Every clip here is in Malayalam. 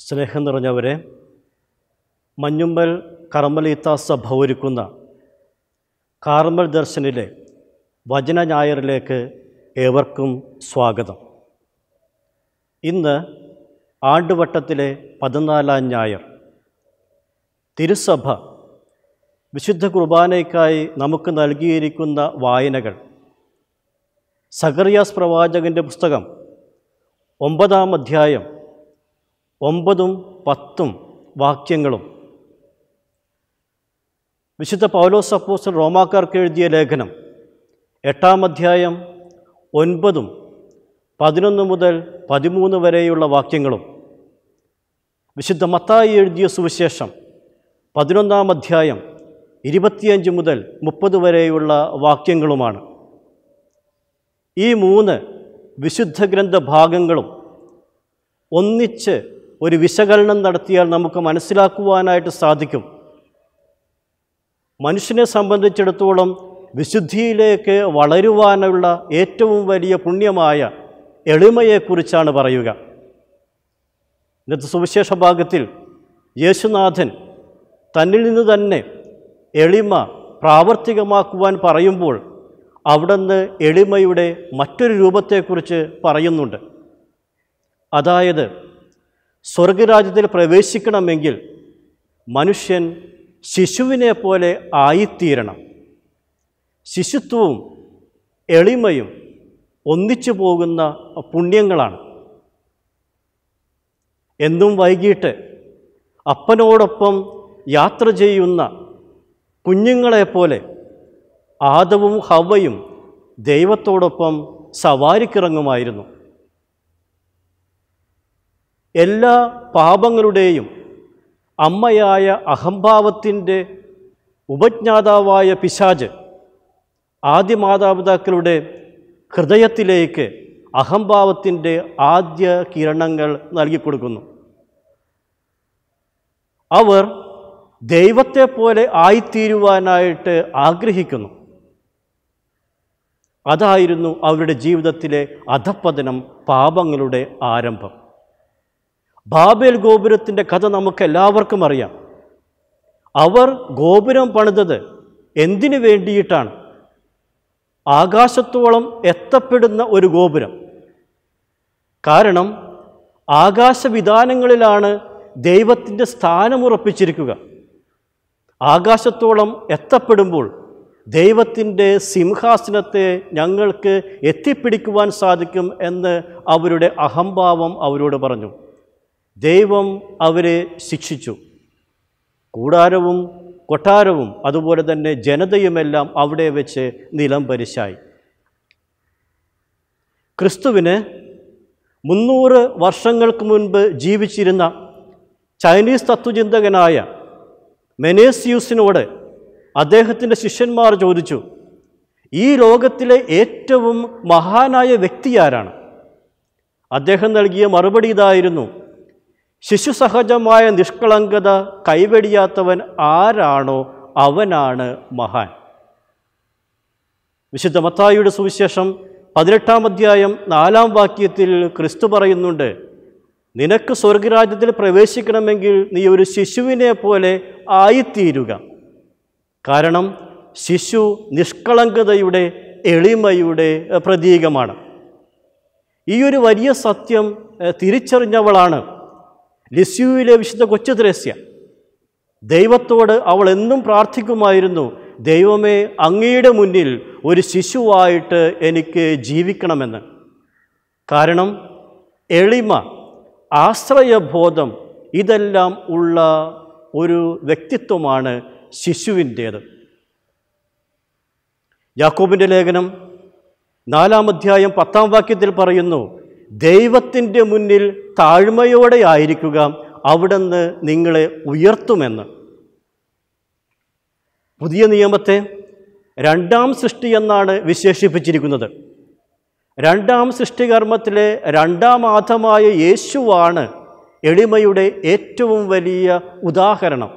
സ്നേഹം നിറഞ്ഞവരെ മഞ്ഞുമ്പൽ കർമ്മലീത്ത സഭ കാർമൽ ദർശനിലെ വചന ഞായറിലേക്ക് ഏവർക്കും സ്വാഗതം. ഇന്ന് ആണ്ടുവട്ടത്തിലെ പതിനാലാം ഞായർ. തിരുസഭ വിശുദ്ധ കുർബാനയ്ക്കായി നമുക്ക് നൽകിയിരിക്കുന്ന വായനകൾ. സഗറിയാസ് പ്രവാചകന്റെ പുസ്തകം ഒമ്പതാം അധ്യായം ഒമ്പതും പത്തും വാക്യങ്ങളും വിശുദ്ധ പൗലോസ് അപ്പോസ്റ്റൽ റോമാക്കാർക്ക് എഴുതിയ ലേഖനം എട്ടാം അധ്യായം ഒൻപതും പതിനൊന്ന് മുതൽ പതിമൂന്ന് വരെയുള്ള വാക്യങ്ങളും വിശുദ്ധ മത്തായി എഴുതിയ സുവിശേഷം പതിനൊന്നാം അധ്യായം ഇരുപത്തിയഞ്ച് മുതൽ മുപ്പത് വരെയുള്ള വാക്യങ്ങളുമാണ്. ഈ മൂന്ന് വിശുദ്ധ ഗ്രന്ഥ ഭാഗങ്ങളും ഒന്നിച്ച് ഒരു വിശകലനം നടത്തിയാൽ നമുക്ക് മനസ്സിലാക്കുവാനായിട്ട് സാധിക്കും. മനുഷ്യനെ സംബന്ധിച്ചിടത്തോളം വിശുദ്ധിയിലേക്ക് വളരുവാനുള്ള ഏറ്റവും വലിയ പുണ്യമായ എളിമയെക്കുറിച്ചാണ് പറയുക. ഇന്നത്തെ സുവിശേഷ ഭാഗത്തിൽ യേശുനാഥൻ തന്നിൽ നിന്ന് തന്നെ എളിമ പ്രാവർത്തികമാക്കുവാൻ പറയുമ്പോൾ അവിടുന്ന് എളിമയുടെ മറ്റൊരു രൂപത്തെക്കുറിച്ച് പറയുന്നുണ്ട്. അതായത് സ്വർഗരാജ്യത്തിൽ പ്രവേശിക്കണമെങ്കിൽ മനുഷ്യൻ ശിശുവിനെ പോലെ ആയിത്തീരണം. ശിശുത്വവും എളിമയും ഒന്നിച്ചു പോകുന്ന പുണ്യങ്ങളാണ്. എന്നും വൈകിട്ട് അപ്പനോടൊപ്പം യാത്ര ചെയ്യുന്ന കുഞ്ഞുങ്ങളെപ്പോലെ ആദവും ഹവയും ദൈവത്തോടൊപ്പം സവാരിക്കിറങ്ങുമായിരുന്നു. എല്ലാ പാപങ്ങളുടെയും അമ്മയായ അഹംഭാവത്തിന്റെ ഉപജ്ഞാതാവായ പിശാജ് ആദ്യ മാതാപിതാക്കളുടെ ഹൃദയത്തിലേക്ക് അഹംഭാവത്തിന്റെ ആദ്യ കിരണങ്ങൾ നൽകിക്കൊടുക്കുന്നു. അവർ ദൈവത്തെ പോലെ ആയിത്തീരുവാനായിട്ട് ആഗ്രഹിക്കുന്നു. അതായിരുന്നു അവരുടെ ജീവിതത്തിലെ അധപ്പതനം പാപങ്ങളുടെ ആരംഭം. ബാബേൽ ഗോപുരത്തിന്റെ കഥ നമുക്ക് എല്ലാവർക്കും അറിയാം. അവർ ഗോപുരം പണിതത് എന്തിനു വേണ്ടിയിട്ടാണ്? ആകാശത്തോളം എത്തപ്പെടുന്ന ഒരു ഗോപുരം. കാരണം ആകാശവിധാനങ്ങളിലാണ് ദൈവത്തിന്റെ സ്ഥാനമുറപ്പിച്ചിരിക്കുക ആകാശത്തോളം എത്തപ്പെടുമ്പോൾ ദൈവത്തിന്റെ സിംഹാസനത്തെ ഞങ്ങൾക്ക് എത്തിപ്പിടിക്കുവാൻ സാധിക്കും എന്ന് അവരുടെ അഹംഭാവം അവരോട് പറഞ്ഞു. ദൈവം അവരെ ശിക്ഷിച്ചു. കൂടാരവും കൊട്ടാരവും അതുപോലെ തന്നെ ജനതയുമെല്ലാം അവിടെ വെച്ച് നിലം പരിശായി. ക്രിസ്തുവിന് മുന്നൂറ് വർഷങ്ങൾക്ക് മുൻപ് ജീവിച്ചിരുന്ന ചൈനീസ് തത്വചിന്തകനായ മെനേസ്യൂസിനോട് അദ്ദേഹത്തിന്റെ ശിഷ്യന്മാർ ചോദിച്ചു ഈ ലോകത്തിലെ ഏറ്റവും മഹാനായ വ്യക്തി ആരാണ്? അദ്ദേഹം നൽകിയ മറുപടി ഇതായിരുന്നു ശിശുസഹജമായ നിഷ്കളങ്കത കൈവെടിയാത്തവൻ ആരാണോ അവനാണ് മഹാൻ. വിശുദ്ധ മത്തായിയുടെ സുവിശേഷം പതിനെട്ടാം അധ്യായം നാലാം വാക്യത്തിൽ ക്രിസ്തു പറയുന്നുണ്ട് നിനക്ക് സ്വർഗരാജ്യത്തിൽ പ്രവേശിക്കണമെങ്കിൽ നീ ഒരു ശിശുവിനെ പോലെ ആയിത്തീരുക. കാരണം ശിശു നിഷ്കളങ്കതയുടെ എളിമയുടെ പ്രതീകമാണ്. ഈ ഒരു വലിയ സത്യം തിരിച്ചറിഞ്ഞവളാണ്. ലിസ്യുവിലെ വിശുദ്ധ കൊച്ചു ത്രേസ്യ. ദൈവത്തോട് അവൾ എന്നും പ്രാർത്ഥിക്കുമായിരുന്നു. ദൈവമേ അങ്ങയുടെ മുന്നിൽ ഒരു ശിശുവായിട്ട് എനിക്ക് ജീവിക്കണമെന്ന്. കാരണം എളിമ ആശ്രയബോധം ഇതെല്ലാം ഉള്ള ഒരു വ്യക്തിത്വമാണ് ശിശുവിന്റേത്. യാക്കോബിന്റെ ലേഖനം നാലാം അധ്യായം പത്താം വാക്യത്തിൽ പറയുന്നു ദൈവത്തിന്റെ മുന്നിൽ താഴ്മയോടെ ആയിരിക്കുക അവിടുന്ന് നിങ്ങളെ ഉയർത്തുമെന്ന്. പുതിയ നിയമത്തെ രണ്ടാം സൃഷ്ടി എന്നാണ് വിശേഷിപ്പിച്ചിരിക്കുന്നത്. രണ്ടാം സൃഷ്ടികർമ്മത്തിലെ രണ്ടാം ആധമായ യേശുവാണ് എളിമയുടെ ഏറ്റവും വലിയ ഉദാഹരണം.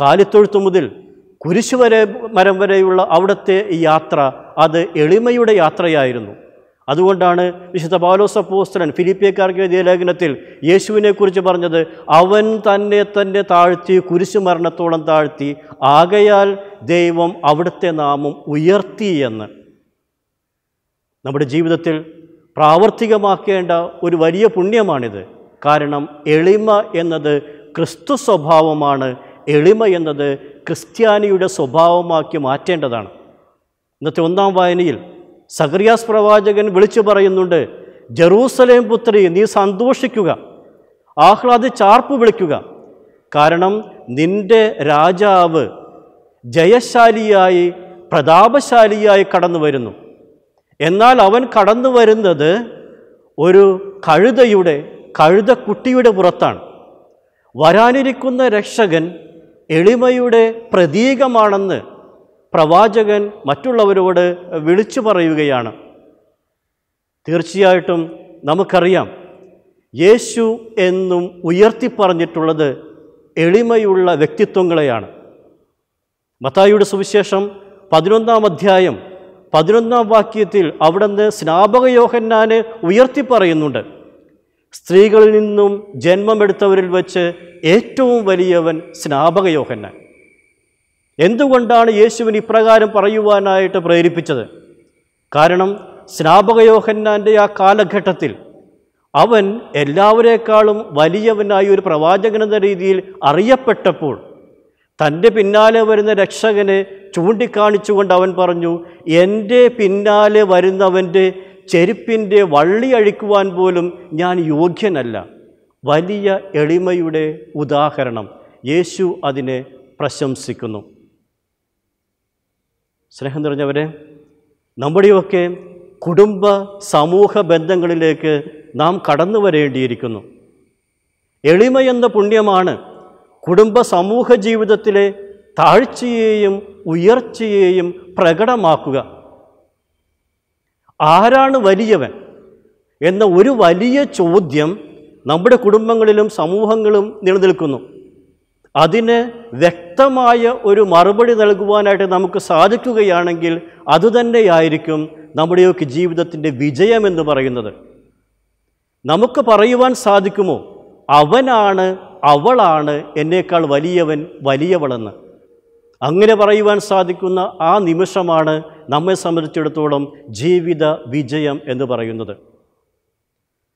കാലിത്തൊഴുത്ത് മുതൽ കുരിശുവരെ മരം വരെയുള്ള അവിടുത്തെ യാത്ര അത് എളിമയുടെ യാത്രയായിരുന്നു. അതുകൊണ്ടാണ് വിശുദ്ധ പൗലോസപ്പോസ്തലൻ ഫിലിപ്പിയക്കാർക്ക് എഴുതിയ ലേഖനത്തിൽ യേശുവിനെക്കുറിച്ച് പറഞ്ഞത് അവൻ തന്നെ തന്നെ താഴ്ത്തി കുരിശു മരണത്തോളം താഴ്ത്തി ആകയാൽ ദൈവം അവിടുത്തെ നാമം ഉയർത്തി എന്ന്. നമ്മുടെ ജീവിതത്തിൽ പ്രാവർത്തികമാക്കേണ്ട ഒരു വലിയ പുണ്യമാണിത്. കാരണം എളിമ എന്നത് ക്രിസ്തു സ്വഭാവമാണ്. എളിമ എന്നത് ക്രിസ്ത്യാനിയുടെ സ്വഭാവമാക്കി മാറ്റേണ്ടതാണ്. ഇന്നത്തെ ഒന്നാം വായനയിൽ സഹറിയാസ് പ്രവാചകൻ വിളിച്ചു പറയുന്നുണ്ട് ജെറൂസലേം പുത്രി നീ സന്തോഷിക്കുക. ആഹ്ലാദ ചാർപ്പ് വിളിക്കുക. കാരണം നിന്റെ രാജാവ് ജയശാലിയായി പ്രതാപശാലിയായി കടന്നു വരുന്നു എന്നാൽ അവൻ കടന്നു വരുന്നത് ഒരു കഴുതയുടെ കഴുതക്കുട്ടിയുടെ പുറത്താണ്. വരാനിരിക്കുന്ന രക്ഷകൻ എളിമയുടെ പ്രതീകമാണെന്ന് പ്രവാചകൻ മറ്റുള്ളവരോട് വിളിച്ചു പറയുകയാണ്. തീർച്ചയായിട്ടും നമുക്കറിയാം യേശു എന്നും ഉയർത്തിപ്പറഞ്ഞിട്ടുള്ളത് എളിമയുള്ള വ്യക്തിത്വങ്ങളെയാണ്. മത്തായിയുടെ സുവിശേഷം പതിനൊന്നാം അധ്യായം പതിനൊന്നാം വാക്യത്തിൽ അവിടുന്ന് സ്നാപക യോഹന്നാനെ ഉയർത്തി പറയുന്നുണ്ട് സ്ത്രീകളിൽ നിന്നും ജന്മമെടുത്തവരിൽ വച്ച് ഏറ്റവും വലിയവൻ സ്നാപക യോഹന്നാൻ. എന്തുകൊണ്ടാണ് യേശുവിന് ഇപ്രകാരം പറയുവാനായിട്ട് പ്രേരിപ്പിച്ചത്? കാരണം സ്നാപക യോഹന്നാന്റെ ആ കാലഘട്ടത്തിൽ അവൻ എല്ലാവരേക്കാളും വലിയവനായി ഒരു പ്രവാചകൻ എന്ന രീതിയിൽ അറിയപ്പെട്ടപ്പോൾ തന്റെ പിന്നാലെ വരുന്ന രക്ഷകനെ ചൂണ്ടിക്കാണിച്ചുകൊണ്ട് അവൻ പറഞ്ഞു എന്റെ പിന്നാലെ വരുന്നവന്റെ ചെരുപ്പിന്റെ വള്ളി അഴിക്കുവാൻ പോലും ഞാൻ യോഗ്യനല്ല. വലിയ എളിമയുടെ ഉദാഹരണം. യേശു അതിനെ പ്രശംസിക്കുന്നു. സ്നേഹം നിറഞ്ഞവരെ നമ്മുടെയൊക്കെ കുടുംബ സമൂഹ ബന്ധങ്ങളിലേക്ക് നാം കടന്നു വരേണ്ടിയിരിക്കുന്നു. എളിമ എന്ന പുണ്യമാണ് കുടുംബ സമൂഹ ജീവിതത്തിലെ താഴ്ചയെയും ഉയർച്ചയെയും പ്രകടമാക്കുക. ആരാണ് വലിയവൻ എന്ന ഒരു വലിയ ചോദ്യം നമ്മുടെ കുടുംബങ്ങളിലും സമൂഹങ്ങളും നിലനിൽക്കുന്നു. അതിന് വ്യക്തമായ ഒരു മറുപടി നൽകുവാനായിട്ട് നമുക്ക് സാധിക്കുകയാണെങ്കിൽ അതുതന്നെയായിരിക്കും നമ്മുടെയൊക്കെ ജീവിതത്തിന്റെ വിജയമെന്ന് പറയുന്നത്. നമുക്ക് പറയുവാൻ സാധിക്കുമോ? അവനാണ് അവളാണ് എന്നേക്കാൾ വലിയവൻ വലിയവളെന്ന്. അങ്ങനെ പറയുവാൻ സാധിക്കുന്ന ആ നിമിഷമാണ് നമ്മെ സംബന്ധിച്ചിടത്തോളം ജീവിത വിജയം എന്ന് പറയുന്നത്.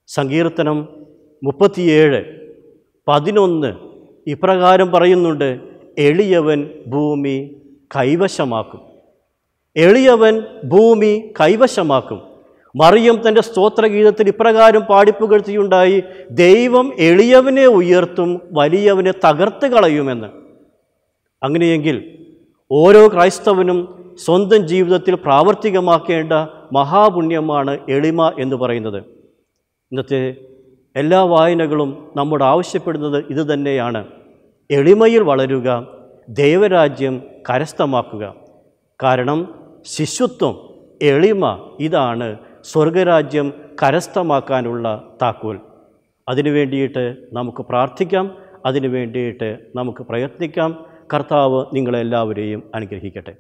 സങ്കീർത്തനം മുപ്പത്തിയേഴ് പതിനൊന്ന് ഇപ്രകാരം പറയുന്നുണ്ട് എളിയവൻ ഭൂമി കൈവശമാക്കും. എളിയവൻ ഭൂമി കൈവശമാക്കും. മറിയം തന്റെ സ്തോത്രഗീതത്തിൽ ഇപ്രകാരം പാടിപ്പുകഴ്ത്തിയുണ്ടായി ദൈവം എളിയവനെ ഉയർത്തും വലിയവനെ തകർത്ത് കളയുമെന്ന്. അങ്ങനെയെങ്കിൽ ഓരോ ക്രൈസ്തവനും സ്വന്തം ജീവിതത്തിൽ പ്രാവർത്തികമാക്കേണ്ട മഹാപുണ്യമാണ് എളിമ എന്ന് പറയുന്നത്. ഇന്നത്തെ എല്ലാ വായനകളും നമ്മോട് ആവശ്യപ്പെടുന്നത് ഇതുതന്നെയാണ് എളിമയിൽ വളരുക ദൈവരാജ്യം കരസ്ഥമാക്കുക. കാരണം ശിശുത്വം എളിമ ഇതാണ് സ്വർഗരാജ്യം കരസ്ഥമാക്കാനുള്ള താക്കോൽ. അതിനു വേണ്ടിയിട്ട് നമുക്ക് പ്രാർത്ഥിക്കാം അതിനു വേണ്ടിയിട്ട് നമുക്ക് പ്രയത്നിക്കാം. കർത്താവ് നിങ്ങളെല്ലാവരെയും അനുഗ്രഹിക്കട്ടെ.